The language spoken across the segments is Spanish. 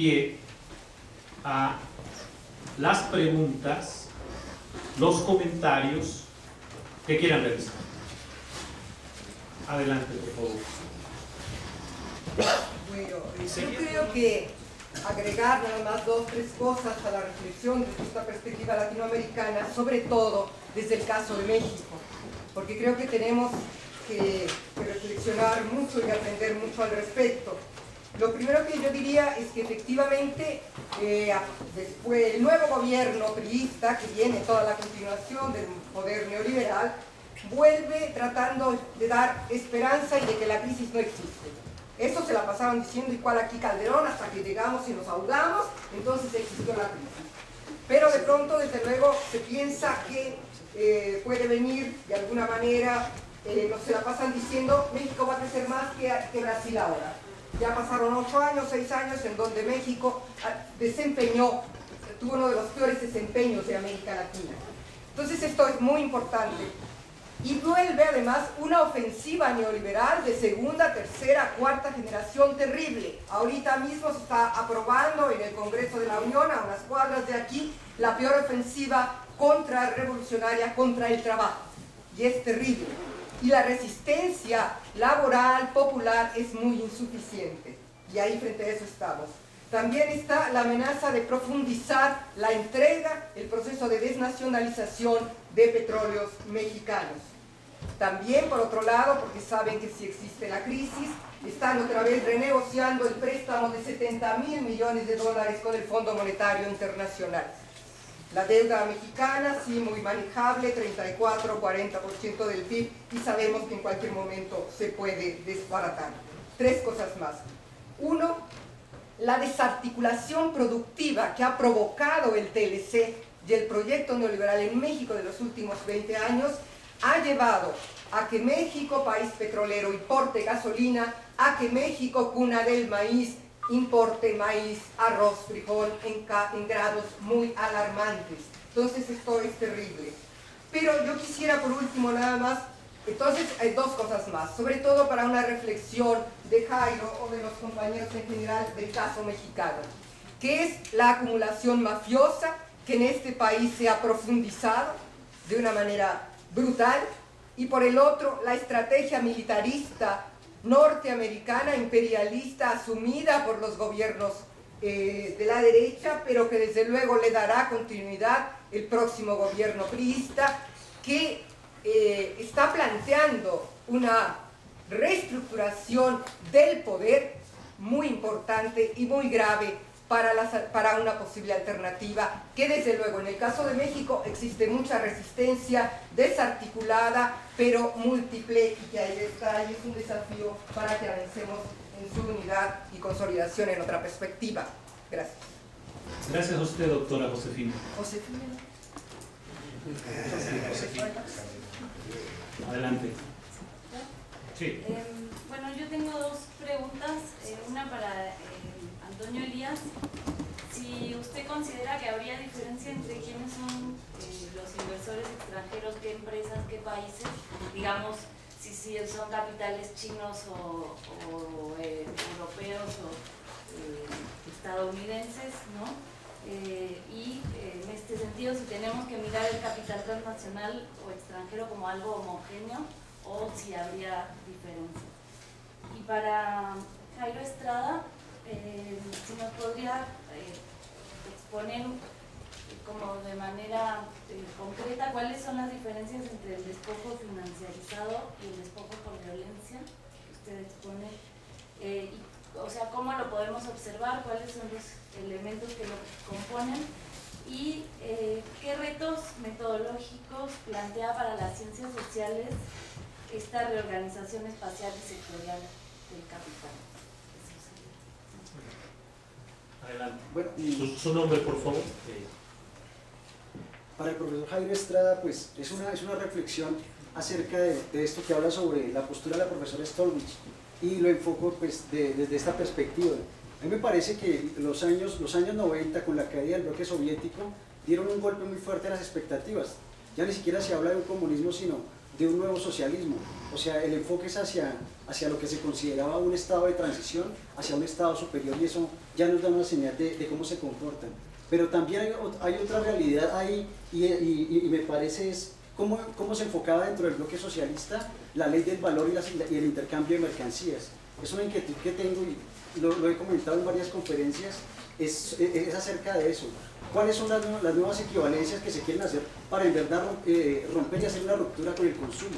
pie a las preguntas, los comentarios que quieran realizar. Adelante, por favor. Bueno, yo creo que agregar nada más dos, tres cosas a la reflexión desde esta perspectiva latinoamericana, sobre todo desde el caso de México, porque creo que tenemos que, reflexionar mucho y aprender mucho al respecto. Lo primero que yo diría es que efectivamente eh, después el nuevo gobierno priista, que viene toda la continuación del poder neoliberal, vuelve tratando de dar esperanza y de que la crisis no existe. Eso se la pasaban diciendo igual aquí Calderón hasta que llegamos y nos ahogamos, entonces existió la crisis. Pero de pronto, desde luego, se piensa que eh, puede venir de alguna manera, eh, nos se la pasan diciendo, México va a crecer más que, que Brasil ahora. Ya pasaron ocho años, seis años en donde México ah, desempeñó, tuvo uno de los peores desempeños de América Latina. Entonces esto es muy importante y vuelve además una ofensiva neoliberal de segunda, tercera, cuarta generación terrible. Ahorita mismo se está aprobando en el Congreso de la Unión, a unas cuadras de aquí, la peor ofensiva contra revolucionaria contra el trabajo. Y es terrible. Y la resistencia laboral, popular, es muy insuficiente. Y ahí frente a eso estamos. También está la amenaza de profundizar la entrega, el proceso de desnacionalización de petróleos mexicanos. También, por otro lado, porque saben que si existe la crisis, están otra vez renegociando el préstamo de 70 mil millones de dólares con el Fondo Monetario Internacional. La deuda mexicana, sí, muy manejable, 34-40% del PIB, y sabemos que en cualquier momento se puede desbaratar. Tres cosas más. Uno, la desarticulación productiva que ha provocado el TLC y el proyecto neoliberal en México de los últimos 20 años ha llevado a que México, país petrolero, importe gasolina, a que México, cuna del maíz, importe maíz, arroz, frijol en, en grados muy alarmantes. Entonces esto es terrible. Pero yo quisiera por último nada más, entonces hay dos cosas más, sobre todo para una reflexión de Jairo o de los compañeros en general del caso mexicano, que es la acumulación mafiosa que en este país se ha profundizado de una manera brutal, y por el otro la estrategia militarista norteamericana, imperialista, asumida por los gobiernos eh, de la derecha, pero que desde luego le dará continuidad el próximo gobierno priista, que eh, está planteando una reestructuración del poder muy importante y muy grave para, para una posible alternativa, que desde luego en el caso de México existe mucha resistencia desarticulada, pero múltiple, y que ahí está, y es un desafío para que avancemos en su unidad y consolidación en otra perspectiva. Gracias. Gracias a usted, doctora Josefina. Josefina. Adelante. Sí. Eh, bueno, yo tengo dos preguntas, eh, una para eh, Antonio Elías, si usted considera que habría diferencia entre quiénes son eh, los inversores extranjeros, qué empresas, qué países, digamos, si, son capitales chinos o, eh, europeos o eh, estadounidenses, ¿no? y en este sentido, si tenemos que mirar el capital transnacional o extranjero como algo homogéneo o si habría diferencia. Y para Jairo Estrada, eh, si nos podría eh, exponer como de manera eh, concreta cuáles son las diferencias entre el despojo financiarizado y el despojo por violencia que usted expone, o sea, cómo lo podemos observar, cuáles son los elementos que lo componen y qué retos metodológicos plantea para las ciencias sociales esta reorganización espacial y sectorial del capital. Bueno, su, nombre, por favor. Para el profesor Jairo Estrada, pues es una, es una reflexión acerca de, esto que habla sobre la postura de la profesora Stolwich y lo enfoco pues desde esta perspectiva. A mí me parece que los años, los años 90 con la caída del bloque soviético dieron un golpe muy fuerte a las expectativas. Ya ni siquiera se habla de un comunismo, sino de un nuevo socialismo. O sea, el enfoque es hacia, hacia lo que se consideraba un estado de transición, hacia un estado superior y eso ya nos da una señal de, cómo se comportan. Pero también hay, otra realidad ahí y, y, me parece es cómo, cómo, se enfocaba dentro del bloque socialista la ley del valor y, y el intercambio de mercancías. Es una inquietud que tengo y lo, lo he comentado en varias conferencias, es, es acerca de eso cuáles son las, nuevas equivalencias que se quieren hacer para en verdad eh, romper y hacer una ruptura con el consumo.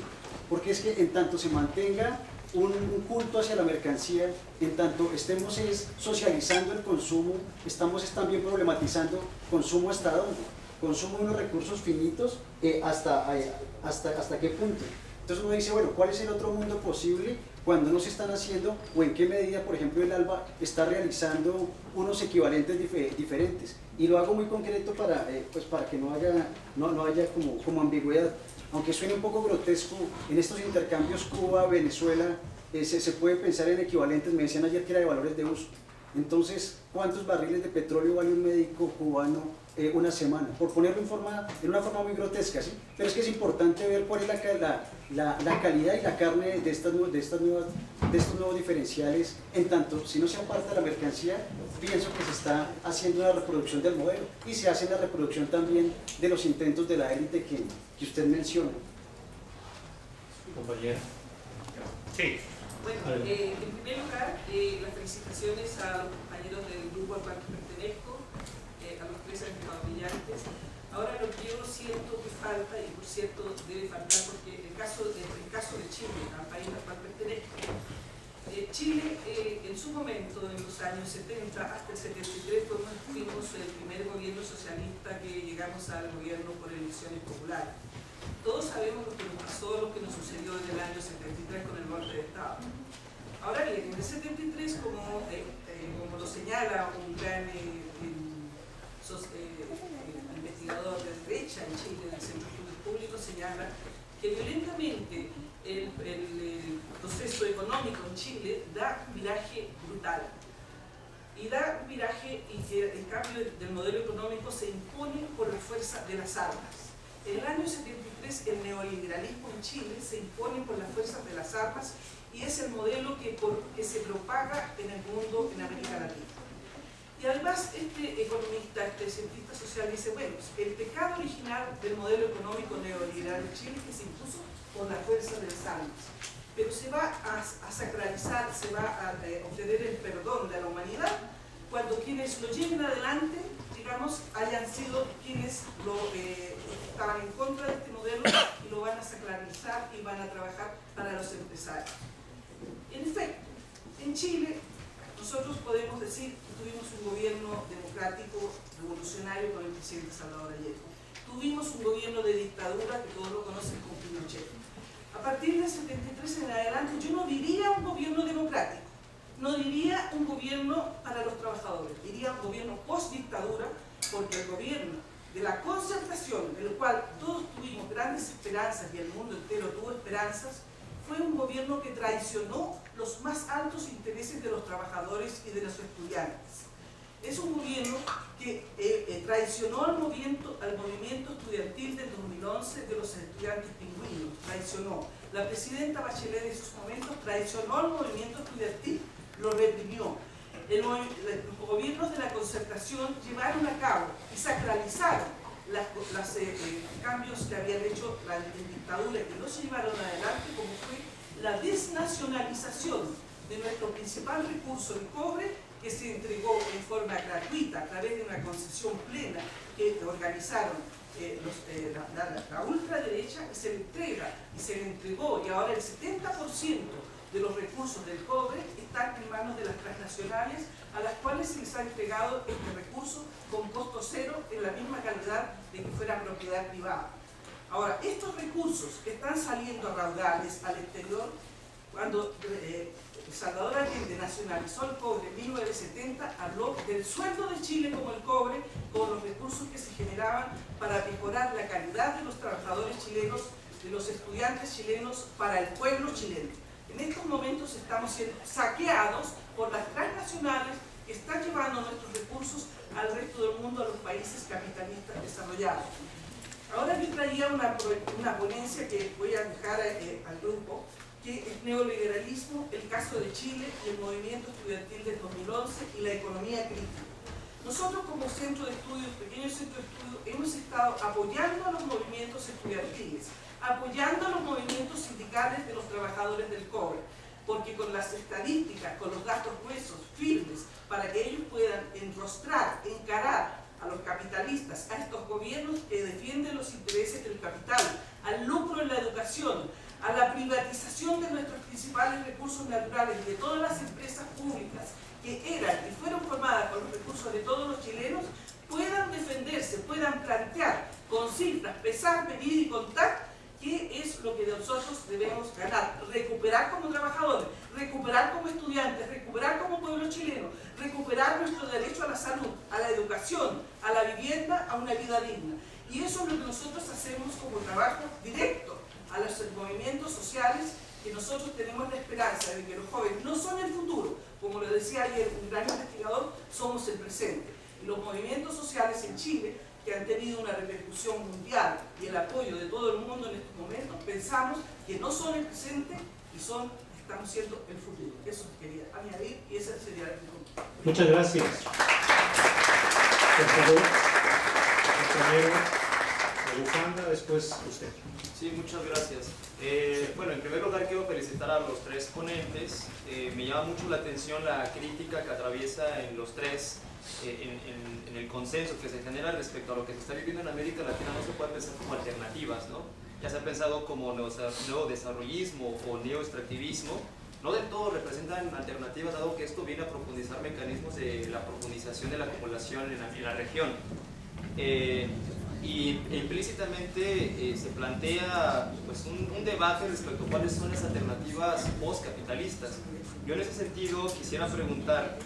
Porque es que en tanto se mantenga un, culto hacia la mercancía, en tanto estemos socializando el consumo, estamos también problematizando consumo hasta dónde, consumo de unos recursos finitos, eh, hasta, eh, hasta, hasta qué punto. Entonces uno dice, bueno, ¿cuál es el otro mundo posible cuando no se están haciendo o en qué medida, por ejemplo, el ALBA está realizando unos equivalentes diferentes? Y lo hago muy concreto para, eh, pues para que no haya, no, no haya como, como, ambigüedad. Aunque suene un poco grotesco, en estos intercambios Cuba-Venezuela eh, se, se puede pensar en equivalentes, me decían ayer que era de valores de uso. Entonces, ¿cuántos barriles de petróleo vale un médico cubano eh, una semana, por ponerlo en, forma, en una forma muy grotesca, ¿sí? pero es que es importante ver cuál es la, la, la, calidad y la carne de, estas, de, estas nuevas, de estos nuevos diferenciales, en tanto, si no se aparta la mercancía, pienso que se está haciendo la reproducción del modelo y se hace la reproducción también de los intentos de la élite que, que usted menciona. Compañera. Sí. Bueno, eh, en primer lugar, eh, las felicitaciones a los compañeros del grupo al cual pertenezco a los tres brillantes. Ahora lo que yo siento que falta, y por cierto debe faltar porque en el caso de, el caso de Chile, al país al cual pertenezco, eh, Chile eh, en su momento, en los años 70 hasta el 73, fuimos el primer gobierno socialista que llegamos al gobierno por elecciones populares. Todos sabemos lo que nos pasó, lo que nos sucedió en el año 73 con el golpe de Estado. Ahora bien, en el 73, como, eh, como lo señala un gran eh, investigador de derecha en Chile, del Centro de Estudios Públicos, señala que violentamente el, proceso económico en Chile da viraje brutal. Y da viraje y que el cambio del modelo económico se impone por la fuerza de las armas. En el año 73 el neoliberalismo en Chile se impone por la fuerza de las armas y es el modelo que, se propaga en el mundo, en América Latina. Y además este economista, este cientista social dice, bueno, el pecado original del modelo económico neoliberal en Chile que se impuso por la fuerza de las armas. Pero se va a, sacralizar, se va a eh, obtener el perdón de la humanidad cuando quienes lo lleven adelante, digamos, hayan sido quienes eh, estaban en contra de este y lo van a sacralizar y van a trabajar para los empresarios. En efecto, en Chile nosotros podemos decir que tuvimos un gobierno democrático revolucionario con el presidente Salvador Allende. Tuvimos un gobierno de dictadura que todos lo conocen como Pinochet. A partir del 73 en adelante yo no diría un gobierno democrático, no diría un gobierno para los trabajadores, diría un gobierno post-dictadura, porque el gobierno de la concertación, del cual todos tuvimos grandes esperanzas y el mundo entero tuvo esperanzas, fue un gobierno que traicionó los más altos intereses de los trabajadores y de los estudiantes. Es un gobierno que eh, eh, traicionó al movimiento, al movimiento estudiantil del 2011 de los estudiantes pingüinos, traicionó. La presidenta Bachelet en esos momentos traicionó al movimiento estudiantil, lo reprimió. Los gobiernos de la concertación llevaron a cabo y sacralizaron los eh, eh, cambios que habían hecho la dictadura y que no se llevaron adelante, como fue la desnacionalización de nuestro principal recurso, el cobre, que se entregó en forma gratuita a través de una concesión plena que organizaron eh, la, ultraderecha y se le entrega y se le entregó y ahora el 70% de los recursos del cobre están en manos de las transnacionales a las cuales se les ha entregado este recurso con costo cero en la misma calidad de que fuera propiedad privada. Ahora, estos recursos que están saliendo a raudales al exterior, cuando eh, Salvador Allende nacionalizó el cobre en 1970, habló del sueldo de Chile como el cobre, con los recursos que se generaban para mejorar la calidad de los trabajadores chilenos, de los estudiantes chilenos, para el pueblo chileno. En estos momentos estamos siendo saqueados por las transnacionales que están llevando nuestros recursos al resto del mundo, a los países capitalistas desarrollados. Ahora yo traía una, ponencia que voy a dejar eh, al grupo, que es neoliberalismo, el caso de Chile y el movimiento estudiantil del 2011 y la economía crítica. Nosotros como centro de estudios, pequeño centro de estudios, hemos estado apoyando a los movimientos estudiantiles, apoyando los movimientos sindicales de los trabajadores del cobre, porque con las estadísticas, con los datos gruesos, firmes, para que ellos puedan enrostrar, encarar a los capitalistas, a estos gobiernos que defienden los intereses del capital, al lucro en la educación, a la privatización de nuestros principales recursos naturales y de todas las empresas públicas que eran y fueron formadas con los recursos de todos los chilenos, puedan defenderse, puedan plantear con cifras, pesar, medir y contar qué es lo que nosotros debemos ganar. Recuperar como trabajadores, recuperar como estudiantes, recuperar como pueblo chileno, recuperar nuestro derecho a la salud, a la educación, a la vivienda, a vida digna. Y eso es lo que nosotros hacemos como trabajo directo a los movimientos sociales que nosotros tenemos la esperanza de que los jóvenes no son el futuro, como lo decía ayer un gran investigador, somos el presente. Y los movimientos sociales en Chile, que han tenido una repercusión mundial y el apoyo de todo el mundo en estos momentos, pensamos que no son el presente y son, estamos siendo el futuro. Eso quería añadir y ese sería el punto. Muchas gracias. Compañero de después usted. Sí, muchas gracias. Eh, bueno, en primer lugar quiero felicitar a los tres ponentes. Eh, me llama mucho la atención la crítica que atraviesa en los tres, eh, en, el consenso que se genera respecto a lo que se está viviendo en América Latina, no se puede pensar como alternativas, ¿no? Ya se ha pensado como neodesarrollismo o neoextractivismo. No del todo representan alternativas, dado que esto viene a profundizar mecanismos de la profundización de la acumulación en la, en la región y implícitamente eh, se plantea pues, un, debate respecto a cuáles son las alternativas postcapitalistas. Yo en ese sentido quisiera preguntar,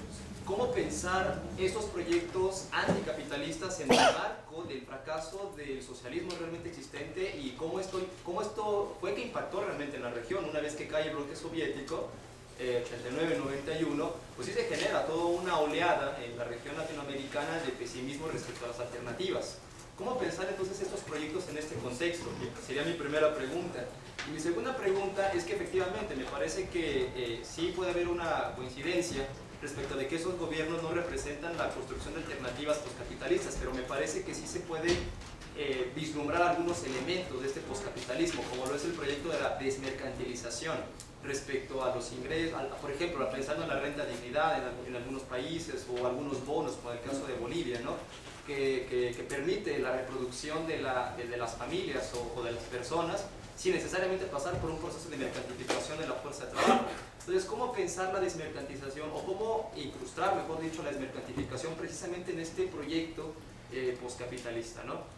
¿cómo pensar estos proyectos anticapitalistas en el marco del fracaso del socialismo realmente existente y cómo esto, cómo esto fue que impactó realmente en la región una vez que cae el bloque soviético? 89-91, eh, pues sí se genera toda una oleada en la región latinoamericana de pesimismo respecto a las alternativas. ¿Cómo pensar entonces estos proyectos en este contexto? Sería mi primera pregunta. Y mi segunda pregunta es que efectivamente me parece que eh, sí puede haber una coincidencia respecto de que esos gobiernos no representan la construcción de alternativas postcapitalistas, pero me parece que sí se puede eh, vislumbrar algunos elementos de este postcapitalismo, como lo es el proyecto de la desmercantilización respecto a los ingresos, por ejemplo, pensando en la renta dignidad en, en algunos países o algunos bonos, como el caso de Bolivia, ¿no? que, permite la reproducción de, las familias o, de las personas sin necesariamente pasar por un proceso de mercantilización de la fuerza de trabajo. Entonces, ¿cómo pensar la desmercantilización o cómo incrustar, mejor dicho, la desmercantilización precisamente en este proyecto eh? ¿no?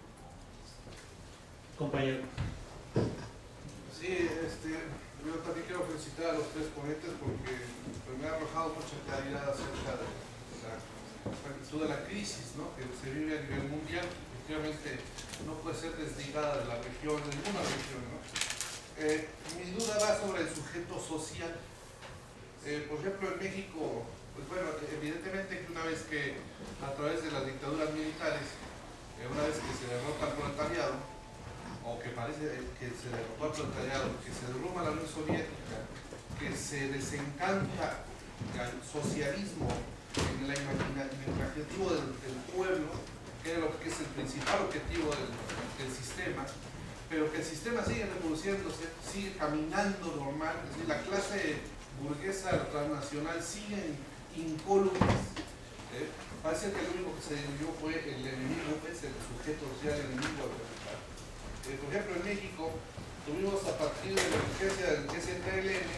Compañero. Sí, este, yo también quiero felicitar a los tres ponentes porque pues, me ha arrojado mucha claridad acerca de toda la crisis que se vive a nivel mundial, efectivamente no puede ser desligada de la región, de ninguna región. Eh, mi duda va sobre el sujeto social. Eh, por ejemplo, en México, pues bueno, evidentemente que una vez que a través de las dictaduras militares, eh, una vez que se derrota el proletariado, o que parece que se derrotó al proletariado, que se derrumba la Unión Soviética, que se desencanta el socialismo en, el imaginativo del, pueblo, que es, el principal objetivo del, sistema, pero que el sistema sigue reproduciéndose, sigue caminando normal, es decir, la clase burguesa transnacional sigue incólumes. ¿eh? Parece que lo único que se dividió fue el enemigo, es el sujeto social, el enemigo eh, por ejemplo, en México tuvimos a partir de la emergencia del STLN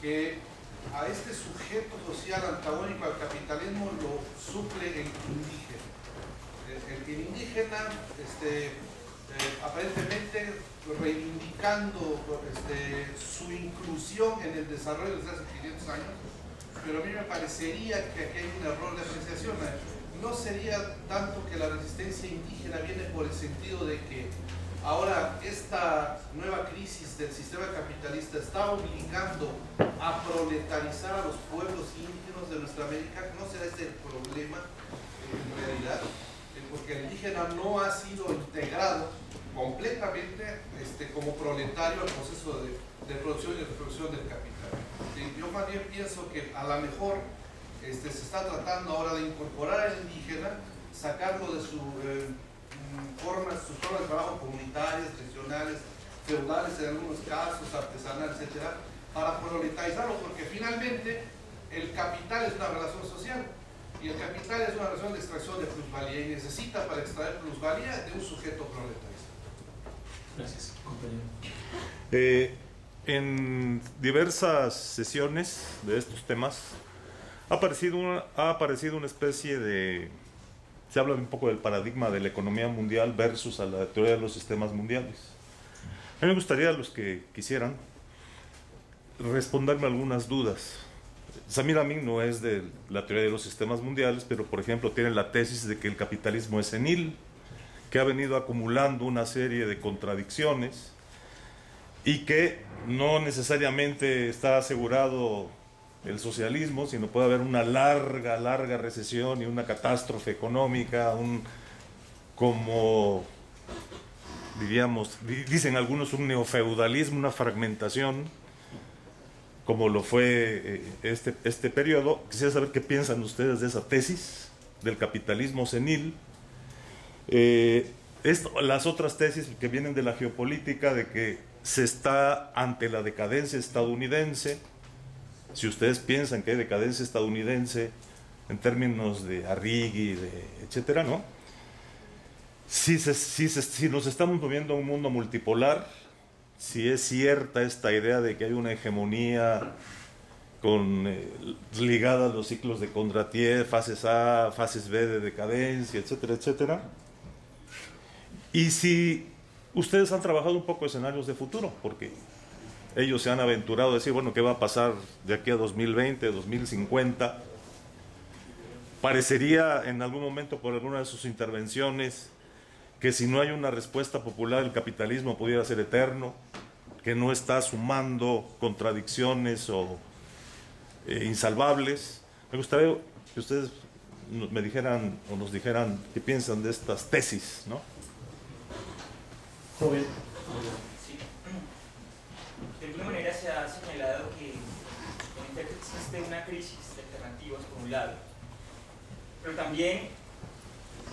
que a este sujeto social antagónico al capitalismo lo suple el indígena. El, indígena, este, eh, aparentemente reivindicando este, su inclusión en el desarrollo desde hace 500 años, pero a mí me parecería que aquí hay un error de apreciación. No sería tanto que la resistencia indígena viene por el sentido de que Ahora, esta nueva crisis del sistema capitalista está obligando a proletarizar a los pueblos indígenas de nuestra América. ¿No será este el problema en realidad? Eh, porque el indígena no ha sido integrado completamente este, como proletario al proceso de, producción y reproducción del capital. yo más bien pienso que a lo mejor este, se está tratando ahora de incorporar al indígena, sacarlo de su, eh, formas, sus formas de trabajo comunitarias, tradicionales, feudales en algunos casos, artesanales, etcétera, para proletarizarlo, porque finalmente el capital es una relación social y el capital es una relación de extracción de plusvalía y necesita para extraer plusvalía de un sujeto proletarizado. Gracias, compañero. Eh, en diversas sesiones de estos temas ha aparecido, una, ha aparecido una especie de... Se habla un poco del paradigma de la economía mundial versus a la teoría de los sistemas mundiales. A mí me gustaría a los que quisieran responderme algunas dudas. Samir Amin no es de la teoría de los sistemas mundiales, pero por ejemplo tiene la tesis de que el capitalismo es senil, que ha venido acumulando una serie de contradicciones y que no necesariamente está asegurado el socialismo, sino puede haber una larga, larga recesión y una catástrofe económica, un, como diríamos, dicen algunos, un neofeudalismo, una fragmentación como lo fue eh, este, este periodo. Quisiera saber qué piensan ustedes de esa tesis del capitalismo senil. Eh, las otras tesis que vienen de la geopolítica, de que se está ante la decadencia estadounidense. Si ustedes piensan que hay decadencia estadounidense en términos de Arrighi, de etcétera, ¿no? Si, se, si, si nos estamos moviendo a un mundo multipolar, si es cierta esta idea de que hay una hegemonía con, eh, ligada a los ciclos de Kondratiev, fases A, fases B de decadencia, etcétera, etcétera. Y si ustedes han trabajado un poco escenarios de futuro, porque ellos se han aventurado a decir, bueno, ¿qué va a pasar de aquí a 2020, 2050? Parecería en algún momento por alguna de sus intervenciones que si no hay una respuesta popular el capitalismo pudiera ser eterno, que no está sumando contradicciones o eh, insalvables. Me gustaría que ustedes me dijeran o nos dijeran qué piensan de estas tesis, ¿no? Joven. Sí. Se ha señalado que existe una crisis de alternativas por un lado, pero también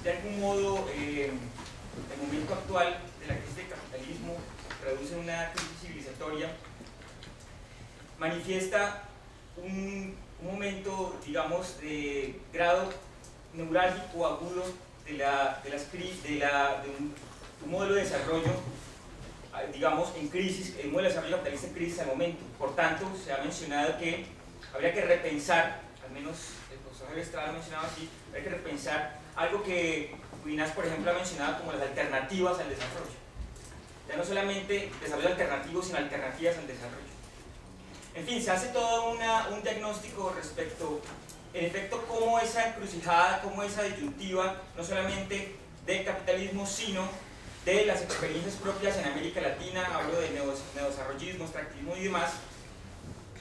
de algún modo eh, el momento actual de la crisis del capitalismo traduce una crisis civilizatoria, manifiesta un, momento, digamos, de grado neurálgico agudo de, la, de, las, de, la, de un, modelo de desarrollo, digamos, en crisis, un modelo de desarrollo capitalista en crisis al momento. Por tanto, se ha mencionado que habría que repensar, al menos el profesor Estrada ha mencionado así, habría que repensar algo que Guinas, por ejemplo, ha mencionado como las alternativas al desarrollo. Ya no solamente desarrollo alternativo, sino alternativas al desarrollo. En fin, se hace todo un diagnóstico respecto, en efecto, cómo esa encrucijada, cómo esa disyuntiva, no solamente del capitalismo, sino de las experiencias propias en América Latina, hablo de neodesarrollismo, extractivismo y demás,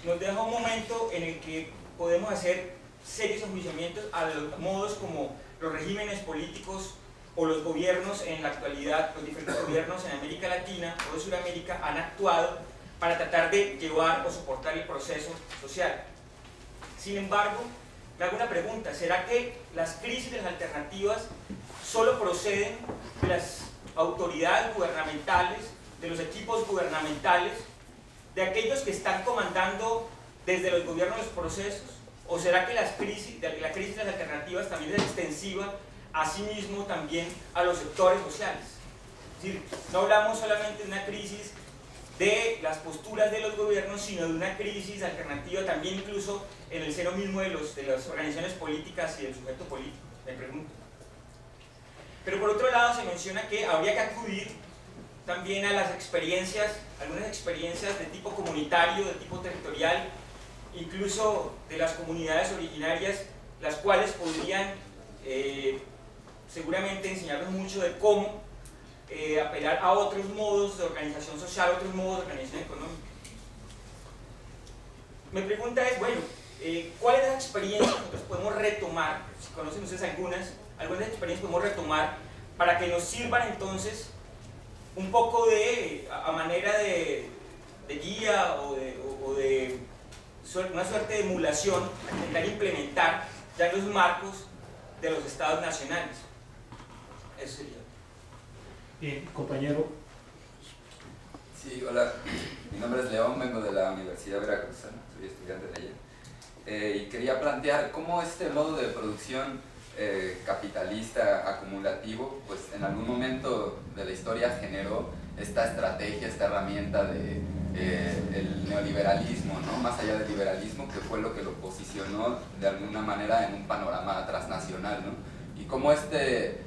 nos deja un momento en el que podemos hacer serios enjuiciamientos a los modos como los regímenes políticos o los gobiernos en la actualidad, los diferentes gobiernos en América Latina o de Sudamérica han actuado para tratar de llevar o soportar el proceso social. Sin embargo, me hago una pregunta, ¿será que las crisis de las alternativas solo proceden de las autoridades gubernamentales, de los equipos gubernamentales, de aquellos que están comandando desde los gobiernos los procesos? ¿O será que las crisis, la crisis de las alternativas también es extensiva, asimismo también a los sectores sociales? Es decir, no hablamos solamente de una crisis de las posturas de los gobiernos, sino de una crisis alternativa también incluso en el seno mismo de, los, de las organizaciones políticas y del sujeto político, me pregunto. Pero por otro lado se menciona que habría que acudir también a las experiencias, algunas experiencias de tipo comunitario, de tipo territorial, incluso de las comunidades originarias, las cuales podrían eh, seguramente enseñarnos mucho de cómo eh, apelar a otros modos de organización social, otros modos de organización económica. Mi pregunta es, bueno, eh, ¿cuáles de las experiencias nosotros podemos retomar, si conocen ustedes algunas, algunas experiencias podemos retomar para que nos sirvan entonces un poco de, a manera de, guía o de, de una suerte de emulación, intentar implementar ya los marcos de los estados nacionales. Eso sería. Bien, compañero. Sí, hola. Mi nombre es León, vengo de la Universidad Veracruzana, soy estudiante de ella. Eh, y quería plantear cómo este modo de producción eh, capitalista acumulativo, pues en algún momento de la historia generó esta estrategia, esta herramienta de eh, el neoliberalismo, ¿no? más allá del liberalismo, que fue lo que lo posicionó de alguna manera en un panorama transnacional. ¿no? Y cómo esta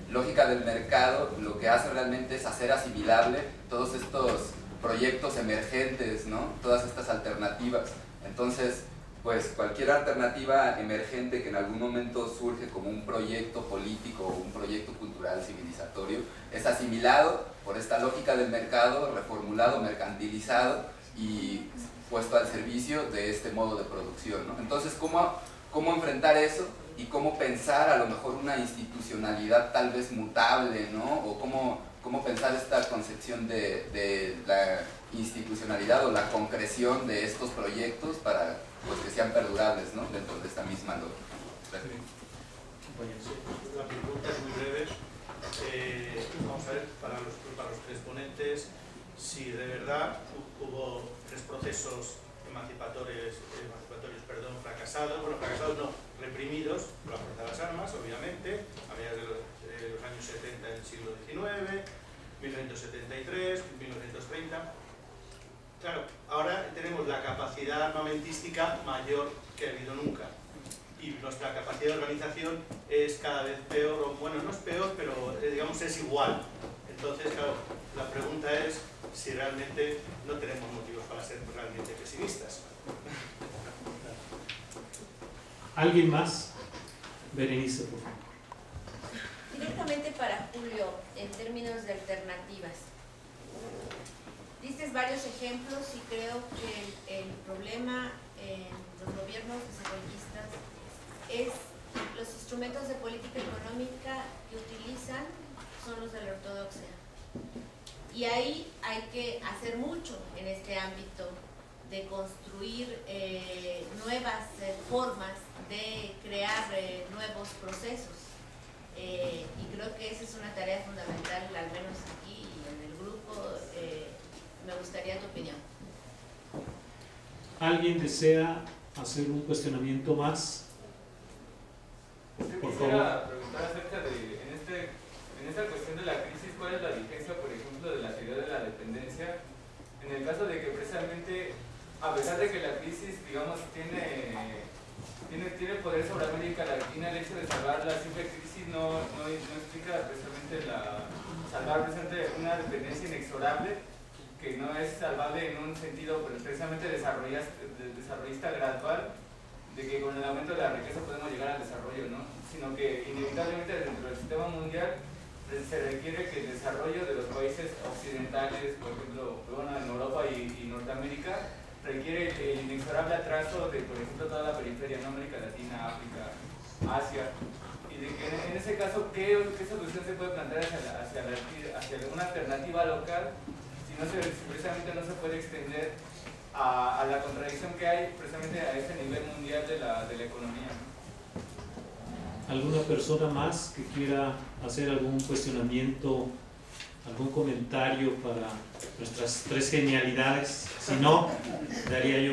lógica del mercado lo que hace realmente es hacer asimilable todos estos proyectos emergentes, ¿no? todas estas alternativas. Entonces, pues cualquier alternativa emergente que en algún momento surge como un proyecto político o un proyecto cultural civilizatorio es asimilado por esta lógica del mercado, reformulado, mercantilizado y puesto al servicio de este modo de producción. Entonces, ¿cómo, ¿cómo enfrentar eso y cómo pensar a lo mejor una institucionalidad tal vez mutable, ¿no? o cómo, cómo pensar esta concepción de, de la institucionalidad o la concreción de estos proyectos para pues que sean perdurables ¿no? dentro de esta misma lógica. La pregunta es muy breve. Eh, vamos a ver, para los, para los tres ponentes, si de verdad hubo tres procesos emancipatorios, emancipatorios perdón, fracasados, bueno, fracasados no, reprimidos por la fuerza de las armas, obviamente, a mediados de los, de los años 70 del siglo XIX, 1973, 1930 Claro, ahora tenemos la capacidad armamentística mayor que ha habido nunca. Y nuestra capacidad de organización es cada vez peor, o bueno, no es peor, pero eh, digamos es igual. Entonces, claro, la pregunta es si realmente no tenemos motivos para ser realmente pesimistas. ¿Alguien más? Berenice, por favor. Para Julio, en términos de alternativas. Diste varios ejemplos y creo que el, problema en los gobiernos desarrollistas es los instrumentos de política económica que utilizan son los de la ortodoxia. Y ahí hay que hacer mucho en este ámbito de construir eh, nuevas eh, formas de crear eh, nuevos procesos. Y creo que esa es una tarea fundamental, al menos aquí y en el grupo me gustaría tu opinión. ¿Alguien desea hacer un cuestionamiento más? Por quisiera preguntar acerca de, en, este, en esta cuestión de la crisis, ¿cuál es la vigencia, por ejemplo, de la teoría de la dependencia? En el caso de que precisamente, a pesar de que la crisis, digamos, tiene, tiene, tiene poder sobre América Latina, el hecho de salvar la simple crisis no, no, no explica precisamente la, salvar precisamente una dependencia inexorable que no es salvable en un sentido pues, precisamente desarrollista, desarrollista gradual, de que con el aumento de la riqueza podemos llegar al desarrollo, ¿no? sino que inevitablemente dentro del sistema mundial pues, se requiere que el desarrollo de los países occidentales, por ejemplo, bueno, en Europa y, Norteamérica, requiere el inexorable atraso de, por ejemplo, toda la periferia, ¿no? América Latina, África, Asia, y de que en, ese caso, ¿qué, ¿qué, solución se puede plantear hacia, hacia, hacia una alternativa local no se, precisamente no se puede extender a, la contradicción que hay precisamente a este nivel mundial de la, de la economía. ¿Alguna persona más que quiera hacer algún cuestionamiento, algún comentario para nuestras tres genialidades? Si no, daría yo